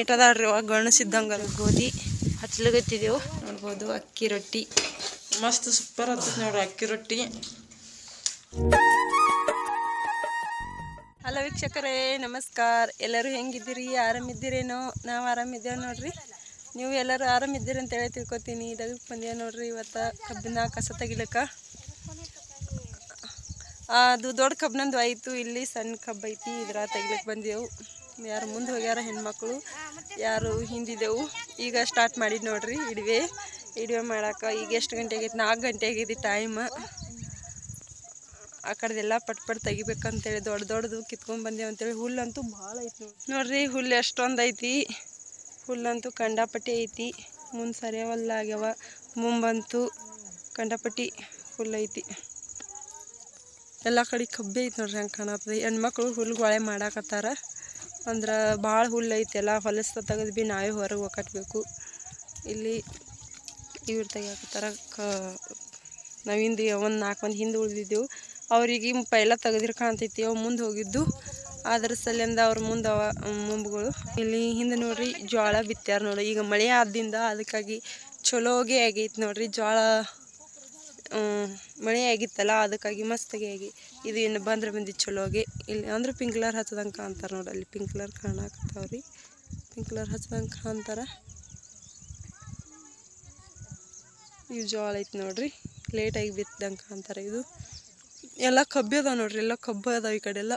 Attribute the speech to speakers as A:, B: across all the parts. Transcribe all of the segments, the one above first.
A: ಏಟದಾಡ್ರಿ ಅವಾಗ ಗಣಸಿದ್ದಂಗ ಗೋಧಿ ಹಚ್ಲಗತ್ತಿದೆವು. ನೋಡ್ಬೋದು ಅಕ್ಕಿ ರೊಟ್ಟಿ. ಮಸ್ತ್ ಸೂಪರ್ ಆಗ್ತದೆ ನೋಡ್ರಿ ಅಕ್ಕಿ ರೊಟ್ಟಿ. ಹಲೋ ವೀಕ್ಷಕರೇ ನಮಸ್ಕಾರ. ಎಲ್ಲರೂ ಹೆಂಗಿದ್ದೀರಿ? ಆರಾಮಿದ್ದೀರೇನೋ? ನಾವು ಆರಾಮಿದ್ದೇವೆ ನೋಡ್ರಿ. ನೀವು ಎಲ್ಲರೂ ಆರಾಮಿದ್ದೀರಿ ಅಂತ ಹೇಳಿ ತಿಳ್ಕೊತೀನಿ. ಇದಕ್ಕೆ ಬಂದೇವೆ ನೋಡ್ರಿ ಇವತ್ತು ಕಬ್ಬಿನ ಕಸ ತೆಗಿಲಕ್ಕ. ಅದು ದೊಡ್ಡ ಕಬ್ಬಿನಂದು ಆಯಿತು. ಇಲ್ಲಿ ಸಣ್ಣ ಕಬ್ಬು ಐತಿ ಇದ್ರ ತೆಗಿಲಿಕ್ಕೆ ಬಂದೆವು ಯಾರು ಮುಂದೆ ಹೋಗ್ಯಾರ ಹೆಣ್ಮಕ್ಳು. ಯಾರು ಹಿಂದಿದೆವು. ಈಗ ಸ್ಟಾರ್ಟ್ ಮಾಡಿದ್ ನೋಡ್ರಿ ಇಡುವೆ. ಇಡುವೆ ಮಾಡಕ್ಕೆ ಈಗ ಎಷ್ಟು ಗಂಟೆ ಆಗೈತೆ? ನಾಲ್ಕು ಗಂಟೆ ಆಗಿದೆ ಟೈಮ್ ಆ ಕಡೆದೆಲ್ಲ ಪಟ್ ಪಟ್ ತೆಗಿಬೇಕಂತೇಳಿ ದೊಡ್ಡ ದೊಡ್ಡದು ಕಿತ್ಕೊಂಡ್ ಬಂದೇವು ಅಂತೇಳಿ. ಹುಲ್ಲಂತೂ ಭಾಳ ಐತಿ ನೋಡ್ರಿ. ಹುಲ್ಲು ಎಷ್ಟೊಂದು ಐತಿ. ಹುಲ್ಲಂತೂ ಕಂಡಾಪಟ್ಟಿ ಐತಿ. ಮುಂದೆ ಸರಿಯವಲ್ಲಾಗ್ಯವ ಮುಂಬಂತೂ ಕಂಡಾಪಟ್ಟಿ ಹುಲ್ಲು ಐತಿ. ಎಲ್ಲ ಕಡೆ ಕಬ್ಬೆ ಐತಿ ನೋಡ್ರಿ ಹಂಗೆ ಕಾಣತ್ತದ ಹೆಣ್ಮಕ್ಳು ಹುಲ್ಲು ಗೊಳೆ ಮಾಡಾಕತ್ತಾರ. ಅಂದ್ರೆ ಭಾಳ ಹುಲ್ಲು ಐತಿ ಎಲ್ಲ ಹೊಲಸ್ತ ತೆಗೆದು ಭೀ ನಾವೇ ಹೊರಗೆ ಕಟ್ಟಬೇಕು ಇಲ್ಲಿ ಇವ್ರು ತೆಗಿಯಾಕತ್ತಾರ ಕ ನಾವಿಂದು ಒಂದು ನಾಲ್ಕು ಮಂದಿ ಹಿಂದೆ ಉಳಿದಿದ್ದೆವು. ಅವ್ರಿಗೆ ಪೈಲ ತೆಗೆದಿರ್ ಕಾಣ್ತೈತಿ, ಅವು ಮುಂದೆ ಹೋಗಿದ್ದು. ಅದ್ರ ಸಲಿಂದ ಅವ್ರ ಮುಂದೆ ಅವ, ಮುಂಬುಗಳು. ಇಲ್ಲಿ ಹಿಂದೆ ನೋಡ್ರಿ ಜೋಳ ಬಿತ್ತ್ಯಾರ ನೋಡ್ರಿ. ಈಗ ಮಳೆ ಆದ್ದರಿಂದ ಅದಕ್ಕಾಗಿ ಚಲೋಗೆ ಆಗೈತೆ ನೋಡ್ರಿ ಜೋಳ ಮಳೆ ಆಗಿತ್ತಲ್ಲ ಅದಕ್ಕಾಗಿ ಮಸ್ತಾಗಿ. ಆಗಿ ಇದು ಇನ್ನು ಬಂದ್ರೆ ಬಂದು ಚಲೋಗೆ ಇಲ್ಲಿ ಅಂದ್ರೆ ಪಿಂಕ್ ಕಲರ್ ಹಚ್ಚದಂಗೆ ಕಾಣ್ತಾರೆ ನೋಡಿ, ಅಲ್ಲಿ ಪಿಂಕ್ ಕಲರ್ ಕಾಣಾಕತ್ತಾವ್ರಿ. ಪಿಂಕ್ ಕಲರ್ ಹಚ್ಚದಂಗೆ ಕಾಣ್ತಾರ. ಇವು ಜೋಳ ಐತೆ ನೋಡ್ರಿ. ಲೇಟಾಗಿ ಬಿತ್ತದಂಗೆ ಕಾಣ್ತಾರೆ ಇದು. ಎಲ್ಲ ಕಬ್ಬಿ ಅದಾವೆ ನೋಡ್ರಿ, ಎಲ್ಲ ಕಬ್ಬು ಅದಾವ ಈ ಕಡೆ ಎಲ್ಲ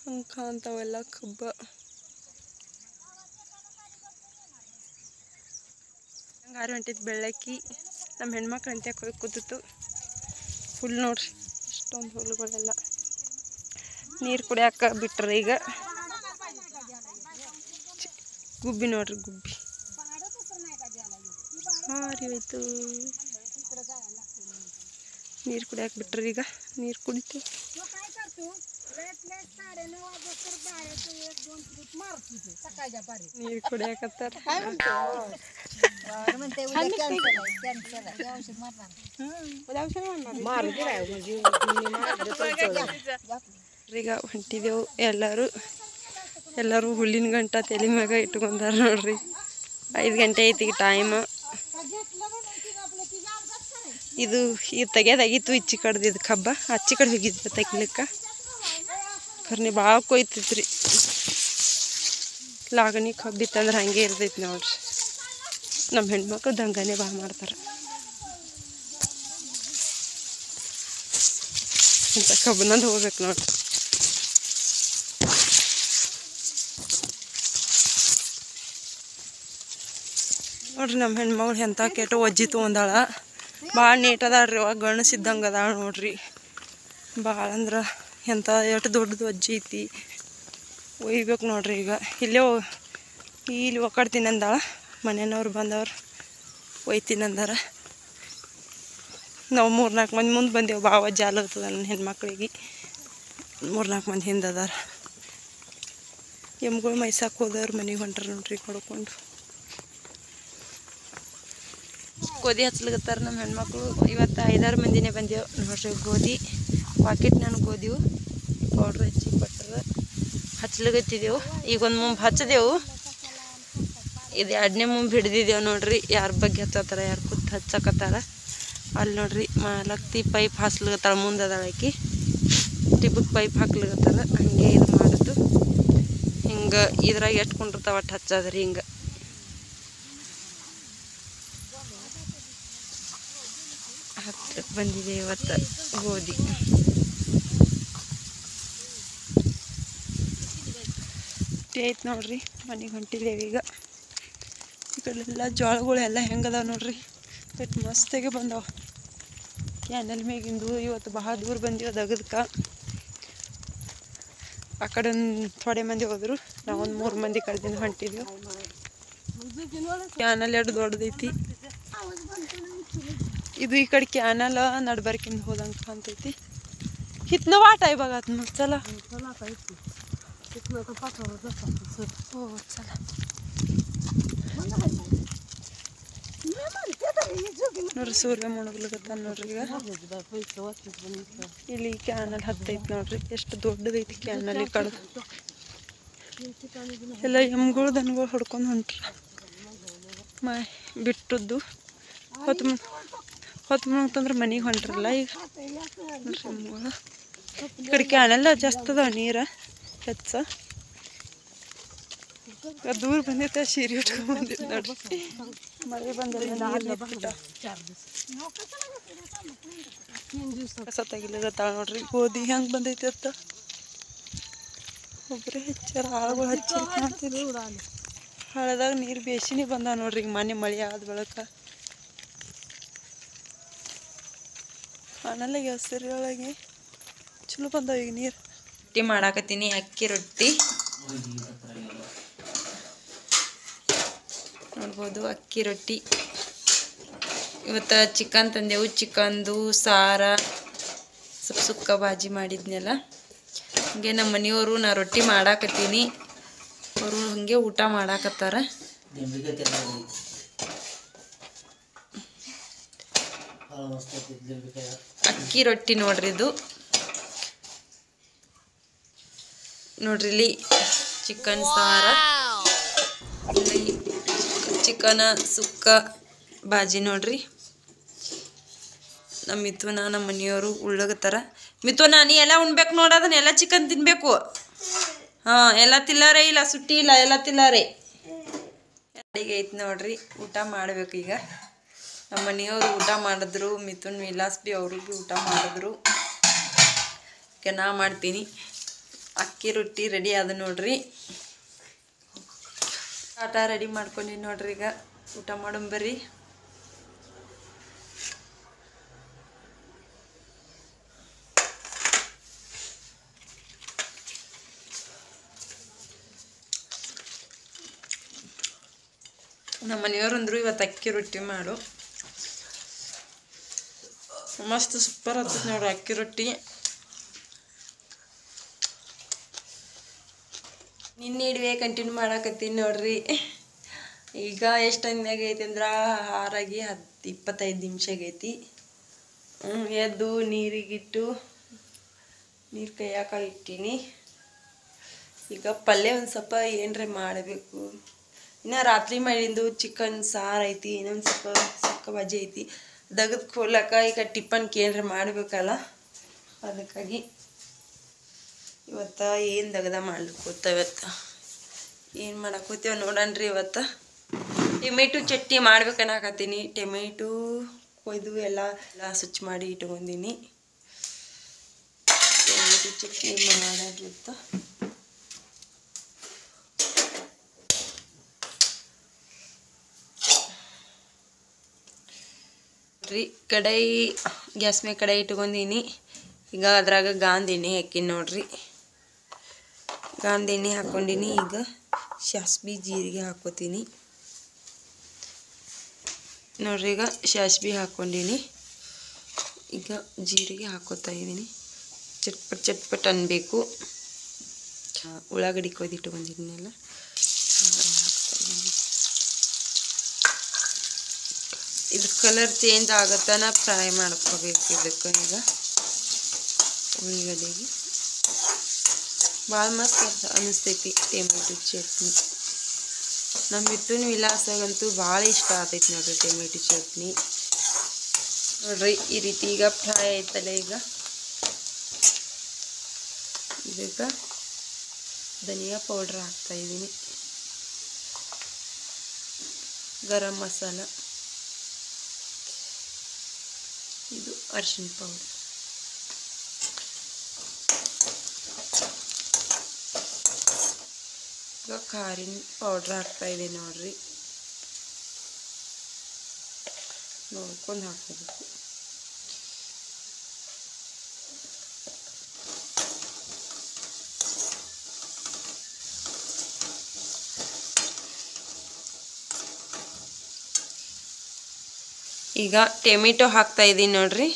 A: ಹಂಗೆ ಕಾಣ್ತಾವೆಲ್ಲ ಕಬ್ಬ. ಹಂಗಾರು ಹೊಂಟಿದ್ದು ಬೆಳ್ಳಕ್ಕಿ. ನಮ್ಮ ಹೆಣ್ಮಕ್ಳು ಅಂತ ಕೊಯ್ ಕುದ್ದು ಹುಲ್ ನೋಡ್ರಿ ಇಷ್ಟೊಂದು ಹುಲ್ಲುಗಳೆಲ್ಲ ನೀರು ಕುಡಿಯಾಕ ಬಿಟ್ರೆ ಈಗ. ಗುಬ್ಬಿ ನೋಡ್ರಿ, ಗುಬ್ಬಿ. ಹಾರಿ ಹೋಯ್ತು. ನೀರು ಕುಡಿಯಾಕ ಬಿಟ್ರಿ ಈಗ. ನೀರು ಕುಡಿತು. ಈಗ ಹೊಂಟಿದೆವು ಎಲ್ಲರೂ. ಎಲ್ಲರೂ ಹುಲ್ಲಿನ ಗಂಟ ತಲೆ ಮ್ಯಾಗ ಇಟ್ಕೊಂಡಾರ ನೋಡ್ರಿ. ಐದು ಗಂಟೆ ಐತಿ ಟೈಮ್ ಇದು ಇದು ತೆಗೆದಾಗಿತ್ತು ಇಚ್ಚಿ ಕಡ್ದಿದ್ದು ಕಬ್ಬ. ಅಚ್ಚಿ ಕಡೆ ಹೋಗಿದ್ದು ತೆಗಿಲಿಕ್ಕೆ. ಕರ್ನಿ ಭಾಳ ಕೊಯ್ತೈತ್ರಿ ಲಾಗಣಿ ಕಬ್ಬಿತ್ತಂದ್ರೆ ಹಂಗೆ ಇರ್ತೈತಿ ನೋಡ್ರಿ. ನಮ್ಮ ಹೆಣ್ಮಕ್ಳು ದಂಗನೆ ಭಾಳ ಮಾಡ್ತಾರೆ. ಇಂಥ ಕಬ್ಬನಂದು ಹೋಗ್ಬೇಕು ನೋಡ್ರಿ. ನೋಡ್ರಿ ನಮ್ಮ ಹೆಣ್ಮಗಳು ಎಂಥ ಕೆಟ್ಟ ಒಜ್ಜಿ ತೊಗೊಂದಾಳ ಭಾಳ ನೀಟ್ ಅದಾಳ್ರಿ ಅವಾಗ ಗಣಸಿದ್ದಂಗೆ ಅದಾಳ ನೋಡ್ರಿ. ಭಾಳ ಅಂದ್ರೆ ಎಂಥ ಎಷ್ಟು ದೊಡ್ಡದು ಅಜ್ಜಿ ಐತಿ. ಒಯ್ಬೇಕು ನೋಡ್ರಿ ಈಗ. ಇಲ್ಲೇ ಇಲ್ಲಿ ಒಕ್ಕಾಡ್ತೀನಿ ಅಂದಾಳ. ಮನೆಯವ್ರು ಬಂದವ್ರು ಒಯ್ತೀನಿ ಅಂದಾರ. ನಾವು ಮೂರ್ನಾಲ್ಕು ಮಂದಿ ಮುಂದೆ ಬಂದೇವು. ಭಾವ ಜಾಲ ಇರ್ತದ ನನ್ನ ಹೆಣ್ಮಕ್ಳಿಗೆ. ಮೂರ್ನಾಲ್ಕು ಮಂದಿ ಹಿಂದೆ ಅದಾರ. ಎಮ್ಗಳು ಮೈಸಾಕ್ ಹೋದವ್ರು ಮನೆಗೆ ಹೊಂಟ್ರ ನೋಡ್ರಿ ಕೊಡ್ಕೊಂಡು. ಗೋಧಿ ಹಚ್ಲಿಕತ್ತಾರ ನಮ್ಮ ಹೆಣ್ಮಕ್ಳು. ಇವತ್ತು ಐದಾರು ಮಂದಿನೇ ಬಂದೇವು ನೋಡ್ರಿ ಗೋಧಿ. ಪಾಕೆಟ್ ನಾನು ಗೋಧಿವು ಪೌಡ್ರ್ ಹಚ್ಚಿ ಕೊಟ್ಟರ ಹಚ್ಲಿಕತ್ತಿದ್ದೆವು ಈಗ ಒಂದು ಮುಂಬ ಹಚ್ಚದೆವು. ಇದು ಎರಡನೇ ಮುಂಬು ಹಿಡ್ದಿದ್ದೆವು ನೋಡ್ರಿ. ಯಾರ ಬಗ್ಗೆ ಹಚ್ಚತ್ತಾರ, ಯಾರು ಕೂತ್ ಹಚ್ಚಕತ್ತಾರ. ಅಲ್ಲಿ ನೋಡ್ರಿ, ಮಾಲಕ್ತಿ ಪೈಪ್ ಹಾಸ್ಲಿಕತ್ತಾಳ, ಮುಂದೆ ಅದಾಳ ಆಕಿ. ಟಿಬ್ಬಕ್ಕೆ ಪೈಪ್ ಹಾಕ್ಲಿಕತ್ತಾರ ಹಂಗೆ ಇದು ಮಾಡೋದು. ಹಿಂಗೆ ಇದ್ರಾಗ ಎಷ್ಟು ಕುಂಡಿರ್ತಾವ ಒಟ್ಟು ಹಚ್ಚದ್ರಿ ಹಿಂಗೆ. ಹತ್ತಿರಕ್ಕೆ ಬಂದಿದೆ ಇವತ್ತು ಗೋಧಿ. ಟೀ ಐತೆ ನೋಡ್ರಿ, ಮನೆಗೆ ಹೊಂಟಿದ್ದೇವೆ ಈಗ. ಈ ಕಡೆ ಎಲ್ಲ ಜೋಳಗಳು ಎಲ್ಲ ಹೆಂಗದಾವ ನೋಡ್ರಿ ಬಟ್ ಮಸ್ತಾಗೆ ಬಂದವ. ಕ್ಯಾನಲ್ ಮೇಗಿಂದು ಇವತ್ತು ಬಹಳ ದೂರ ಬಂದಿವೆ ದಗದಕ್ಕೆ ಆ ಕಡೆ ಒಂದು ಥೋಡೆ ಮಂದಿ ಹೋದ್ರು ನಾವೊಂದು ಮೂರು ಮಂದಿ ಕಡೆದಿಂದ ಹೊಂಟಿದ್ವಿ. ಕ್ಯಾನಲ್ ಎರಡು ದೊಡ್ಡದೈತಿ. ಇದು ಈ ಕಡೆ ಕ್ಯಾನಲ್ ನಡ್ಬರ್ಕಿಂದ ಹೋದಂಗೆ ಕಾಣ್ತೈತಿ. ಹಿತ್ನ ವಾಟ ಇವಾಗ ಚಲ. ನೋಡ್ರಿ ಸೂರ್ಯ ಮುಣಗ್ಲಿಕತ್ತಾನ ನೋಡ್ರಿ ಈಗ. ಇಲ್ಲಿ ಕ್ಯಾನಲ್ ಹತ್ತೈತಿ ನೋಡ್ರಿ. ಎಷ್ಟು ದೊಡ್ಡದೈತಿ ಕ್ಯಾನಲ್ ಈ ಕಡೆ.
B: ಎಲ್ಲ ಎಮ್ಗಳು ದನಗಳು ಹೊಡ್ಕೊಂಡು ಹೊಂಟ್ರ. ಮ ಬಿಟ್ಟದ್ದು. ಹೊತ್ತು ಹೊತ್ತು ಮುಳುಗ್ತಂದ್ರೆ ಮನೆಗೆ ಹೊಂಟ್ರಲ್ಲ ಈಗ. ನೋಡ್ರಿ ಎಮ್ಗಳು ಈ ಕಡೆ ಕ್ಯಾನಲ್ಲ ಜಾಸ್ತಿ ಅದಾವ ನೀರು. ಹೆಚ್ಚ ದೂರ ಬಂದೈತೆ ಸೀರೆ ಉಟ್ಕೊಂಡ್ ಬಂದಿತ್ತು ಮಳೆ ಬಂದಿಲ್ಲ ತೆಗಿಲಿಕತ್ತಾಳ ನೋಡ್ರಿ. ಗೋಧಿ ಹೆಂಗೆ ಬಂದೈತಿ ಅಂತ ಒಬ್ಬರೇ ಹಚ್ಚಾರ, ಆಳುಗಳು ಹಚ್ಚಿ ಹಳದಾಗ ನೀರು ಬೇಸಿನೇ ಬಂದ ನೋಡ್ರಿ ಈಗ ಮನೆ ಮಳೆ ಆದ ಬಳಕ. ಕಾಣಲ್ಲ ಹಸಿರು ಒಳಗೆ. ಚಲೋ ಬಂದಾವ ಈಗ ನೀರು.
A: ರೊಟ್ಟಿ ಮಾಡಾಕತ್ತೀನಿ, ಅಕ್ಕಿ ರೊಟ್ಟಿ. ನೋಡ್ಬೋದು, ಅಕ್ಕಿ ರೊಟ್ಟಿ. ಇವತ್ತು ಚಿಕನ್ ತಂದೆವು, ಚಿಕನ್ದು ಸಾರ ಸ್ವಲ್ಪ ಸುಕ್ಕ ಭಾಜಿ ಮಾಡಿದ್ನೆಲ್ಲ. ಹಂಗೆ ನಮ್ಮ ಮನೆಯವರು ನಾ ರೊಟ್ಟಿ ಮಾಡಾಕತ್ತೀನಿ. ಅವರು ಹಂಗೆ ಊಟ ಮಾಡಾಕತ್ತಾರ. ಅಕ್ಕಿ ರೊಟ್ಟಿ ನೋಡ್ರಿ ಇದು. ನೋಡ್ರಿ ಇಲ್ಲಿ ಚಿಕನ್ ಸಾರ ಚಿಕನ ಸುಕ್ಕ ಬಾಜಿ ನೋಡ್ರಿ. ನಮ್ಮ ಮಿಥುನ ನಮ್ಮ ಮನೆಯವರು ಉಳ್ಳಗತ್ತಾರ. ಮಿಥುನ ನೀ ಎಲ್ಲ ಉಣ್ಬೇಕು ನೋಡ, ಅದನ್ನ ಎಲ್ಲ ಚಿಕನ್ ತಿನ್ಬೇಕು. ಹಾಂ, ಎಲ್ಲ ತಿಲ್ಲಾರೇ ಇಲ್ಲ, ಸುಟ್ಟಿ ಇಲ್ಲ, ಎಲ್ಲ ತಿಲ್ಲಾರೆ. ಅಡಿಗೆ ಐತಿ ನೋಡ್ರಿ, ಊಟ ಮಾಡ್ಬೇಕು ಈಗ. ನಮ್ಮ ಮನೆಯವರು ಊಟ ಮಾಡಿದ್ರು ಮಿಥುನ್ ವಿಲಾಸ್ ಬಿ ಅವರು ಬಿ ಊಟ ಮಾಡಿದ್ರು. ಈಗ ನಾ ಮಾಡ್ತೀನಿ. ಅಕ್ಕಿ ರೊಟ್ಟಿ ರೆಡಿ ಆದ ನೋಡ್ರಿ. ಆಟ ರೆಡಿ ಮಾಡ್ಕೊಂಡಿನಿ ನೋಡ್ರಿ ಈಗ. ಊಟ ಮಾಡೋಣ ಬರ್ರಿ. ನಮ್ಮ ಮನೆಯವರು ಅಂದರು ಇವತ್ತು ಅಕ್ಕಿ ರೊಟ್ಟಿ ಮಾಡು. ಮಸ್ತ್ ಸೂಪರ್ ಆಗ್ತದೆ ನೋಡ್ರಿ ಅಕ್ಕಿ ರೊಟ್ಟಿ. ನಿನ್ನೆ ಕಂಟಿನ್ಯೂ ಮಾಡಾಕತ್ತೀನಿ ನೋಡ್ರಿ. ಈಗ ಎಷ್ಟು ಐತಿ ಅಂದ್ರೆ ಆರಾಗಿ ಹತ್ತು ಇಪ್ಪತ್ತೈದು ನಿಮಿಷ ಆಗೈತಿ ಎದ್ದು ನೀರಿಗಿಟ್ಟು ನೀರು ಕೈಯಾಕ ಇಟ್ಟೀನಿ. ಈಗ ಪಲ್ಯ ಒಂದು ಸ್ವಲ್ಪ ಏನರ ಮಾಡಬೇಕು. ಇನ್ನು ರಾತ್ರಿ ಮಾಡಿದ್ದು ಚಿಕನ್ ಸಾರು ಐತಿ, ಇನ್ನೊಂದು ಸ್ವಲ್ಪ ಸುಕ್ಕ ಬಜ್ಜಿ ಐತಿ. ದಗದ್ ಕೊಡ್ಲಕ್ಕ ಈಗ ಟಿಫನ್ಗೆ ಏನರ ಮಾಡಬೇಕಲ್ಲ, ಅದಕ್ಕಾಗಿ ಇವತ್ತು ಏನು ದಗದ ಮಾಡ್ಲಿಕ್ಕೆ ಇವತ್ತು? ಏನು ಮಾಡಕ್ಕೆ ನೋಡೋಣ ರೀ ಇವತ್ತು. ಟೊಮೆಟೊ ಚಟ್ನಿ ಮಾಡ್ಬೇಕನ್ನಾಕತ್ತೀನಿ ಟೊಮೆಟೊ, ಕೊಯ್ದು ಎಲ್ಲ ಎಲ್ಲ ಸ್ವಚ್ಛ ಮಾಡಿ ಇಟ್ಕೊಂಡೀನಿ. ಟೊಮೆಟೊ ಚಟ್ನಿ ಮಾಡೋದಿತ್ತು ರೀ, ಕಡಾಯಿ, ಗ್ಯಾಸ್ ಮೇಲೆ ಕಡಾಯಿ ಇಟ್ಕೊಂಡೀನಿ. ಈಗ ಅದ್ರಾಗ ಗಾಂಧಿನಿ ಹಾಕಿ ನೋಡ್ರಿ. ಗಾಂಧಿ ಎಣ್ಣೆ ಹಾಕ್ಕೊಂಡಿನಿ ಈಗ ಸಾಸ್ಬಿ ಜೀರಿಗೆ ಹಾಕೋತೀನಿ. ನೋಡ್ರಿ ಈಗ ಸಾಸ್ಬಿ ಹಾಕ್ಕೊಂಡಿನಿ ಈಗ ಜೀರಿಗೆ ಹಾಕೋತಾ ಇದ್ದೀನಿ. ಚಟ್ಪಟ್ ಚಟ್ಪಟ್ ಅನ್ಬೇಕು. ಆ, ಉಳ್ಳಾಗಡ್ಡಿ ಕೊಯ್ದಿಟ್ಟು ಬಂದಿದ್ದೀನಲ್ಲ ಇದು ಕಲರ್ ಚೇಂಜ್ ಆಗತ್ತಾನ ಫ್ರೈ ಮಾಡ್ಕೋಬೇಕು ಇದಕ್ಕೆ ಈಗ. ಉಳ್ಳಾಗಡ್ಡಿಗೆ. ಭಾಳ ಮಸ್ತ್ ಅನ್ಸ- ಅನಿಸ್ತೈತಿ ಟೊಮೆಟೊ ಚಟ್ನಿ. ನಮ್ಮ ಮಿಥುನ್ ವಿಲಾಸಾಗಂತೂ ಭಾಳ ಇಷ್ಟ ಆಗ್ತೈತಿ ನೋಡ್ರಿ ಟೊಮೆಟೊ ಚಟ್ನಿ. ನೋಡ್ರಿ ಈ ರೀತಿ ಈಗ ಫ್ರೈ ಆಯ್ತಲ್ಲ ಈಗ. ಇದಕ್ಕೆ ಧನಿಯಾ ಪೌಡ್ರ್ ಹಾಕ್ತಾ ಇದ್ದೀನಿ. ಗರಂ ಮಸಾಲ. ಇದು ಅರ್ಶಿನ ಪೌಡರ್. ಈಗ ಖಾರಿನ ಪೌಡ್ರ್ ಹಾಕ್ತಾ ಇದ್ದೀನಿ ನೋಡ್ರಿ. ನೋಡ್ಕೊಂಡು ಹಾಕೋಬೇಕು. ಈಗ ಟೊಮೆಟೊ ಹಾಕ್ತಾ ಇದ್ದೀನಿ ನೋಡ್ರಿ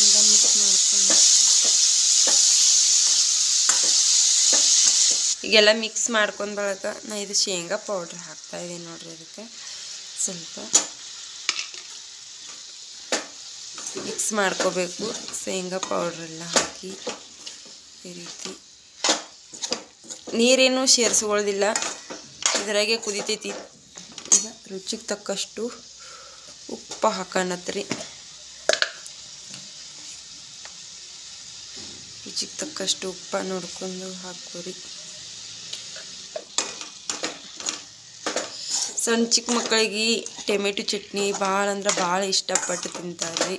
A: ಎಲ್ಲ ಮಿಕ್ಸ್ ಮಾಡ್ಕೊಂಡು ಈಗೆಲ್ಲ ಮಿಕ್ಸ್ ಮಾಡ್ಕೊಂಡು ಬಳಕ ನಾ ಇದು ಶೇಂಗಾ ಪೌಡ್ರ್ ಹಾಕ್ತಾ ಇದ್ದೀನಿ ನೋಡ್ರಿ ಅದಕ್ಕೆ ಸ್ವಲ್ಪ ಮಿಕ್ಸ್ ಮಾಡ್ಕೋಬೇಕು. ಶೇಂಗಾ ಪೌಡ್ರೆಲ್ಲ ಹಾಕಿ ಈ ರೀತಿ. ನೀರೇನು ಸೇರಿಸ್ಕೊಳ್ಳೋದಿಲ್ಲ ಇದ್ರಾಗೆ ಕುದಿತೈತಿ. ಈಗ ರುಚಿಗೆ ತಕ್ಕಷ್ಟು ಉಪ್ಪು ಹಾಕೋಣತ್ರಿ. ರುಚಿಗೆ ತಕ್ಕಷ್ಟು ಉಪ್ಪ ನೋಡ್ಕೊಂಡು ಹಾಕೋರಿ ಸಣ್ಣ ಚಿಕ್ಕ ಮಕ್ಕಳಿಗೆ ಟೊಮೆಟೊ ಚಟ್ನಿ ಭಾಳ ಅಂದ್ರೆ ಭಾಳ ಇಷ್ಟಪಟ್ಟು ತಿಂತಾರೆ.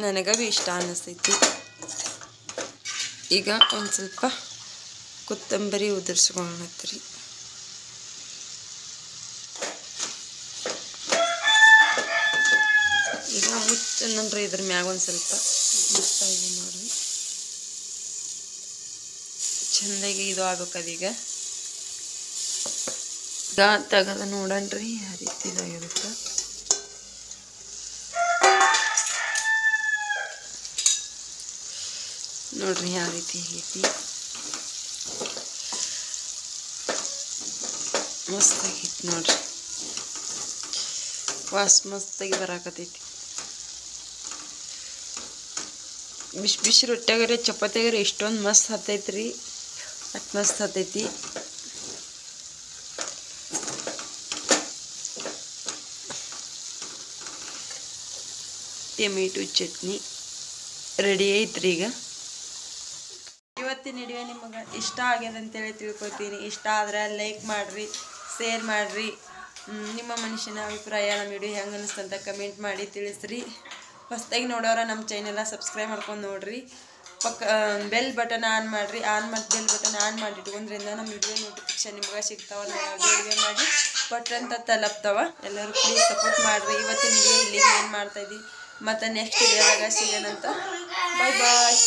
A: ನನಗೆ ಭೀ ಇಷ್ಟ ಅನ್ನಿಸ್ತೈತಿ ಈಗ ಒಂದು ಸ್ವಲ್ಪ ಕೊತ್ತಂಬರಿ ಉದುರಿಸ್ಕೊಳತ್ರಿ ಈಗ ಮುಚ್ಚ ನೋಡ್ರಿ ಇದ್ರ ಮ್ಯಾಗ ಒಂದು ಸ್ವಲ್ಪ ಮುಚ್ಚ ಇದು ನೋಡ್ರಿ ಚೆಂದಾಗಿ ಇದು ಆಗ್ಬೇಕದೀಗ ಈಗ ನೋಡೋಣ ರೀ ಯಾವ ರೀತಿ ಇದಾಗಿರುತ್ತೆ ನೋಡ್ರಿ ಯಾವ ರೀತಿ ಆಗೈತಿ ಮಸ್ತಾಗೈತಿ ನೋಡ್ರಿ. ವಾಸ್ ಮಸ್ತಾಗಿ ಬರಾಕತೈತಿ ಬಿಸಿ ಬಿಸಿ ರೊಟ್ಯಾಗರೆ ಚಪಾತಿಯಾಗರೆ ಇಷ್ಟೊಂದು ಮಸ್ತ್ ಹತ್ತೈತ್ರಿ. ಅಟ್ ಮಸ್ತ್ ಹತ್ತೈತಿ. ಟೊಮೆಟೊ ಚಟ್ನಿ ರೆಡಿ ಐತ್ರಿ ಈಗ. ಇವತ್ತಿನ ಹಿಡಿಯೋ ನಿಮಗೆ ಇಷ್ಟ ಆಗ್ಯದ ಅಂತೇಳಿ ತಿಳ್ಕೊತೀನಿ ಇಷ್ಟ ಆದ್ರೆ ಲೈಕ್ ಮಾಡಿರಿ ಶೇರ್ ಮಾಡಿರಿ. ನಿಮ್ಮ ಮನುಷ್ಯನ ಅಭಿಪ್ರಾಯ, ನಮ್ಮ ವಿಡಿಯೋ ಹೆಂಗೆ ಅನ್ನಿಸ್ತಂತ ಕಮೆಂಟ್ ಮಾಡಿ ತಿಳಿಸ್ರಿ. ಹೊಸ್ದಾಗಿ ನೋಡೋರ ನಮ್ಮ ಚಾನೆಲ್ಲ ಸಬ್ಸ್ಕ್ರೈಬ್ ಮಾಡ್ಕೊಂಡು ನೋಡಿರಿ. ಪಕ್ಕ ಬೆಲ್ ಬಟನ್ ಆನ್ ಮಾಡಿರಿ. ಆನ್ ಮಾಡಿ ಬೆಲ್ ಬಟನ್ ಆನ್ ಮಾಡಿ ಇಟ್ಕೊಂಡ್ರಿಂದ ನಮ್ಮ ವಿಡಿಯೋ ನೋಟಿಫಿಕೇಶನ್ ನಿಮ್ಗೆ ಸಿಗ್ತಾವೆ. ನಾವು ವಿಡಿಯೋ ಮಾಡಿ ಪಟ್ರಂತ ತಲುಪ್ತಾವ. ಎಲ್ಲರೂ ಪ್ಲೀಸ್ ಸಪೋರ್ಟ್ ಮಾಡಿರಿ. ಇವತ್ತಿನ ವಿಡಿಯೋ ಇಲ್ಲಿ ಏನು ಮಾಡ್ತಾ ಇದ್ದೀವಿ. ಮತ್ತು ನೆಕ್ಸ್ಟ್ ವಿಡಿಯೋದಾಗ ಸಿಗೋಣಂತ. ಬಾಯ್ ಬಾಯ್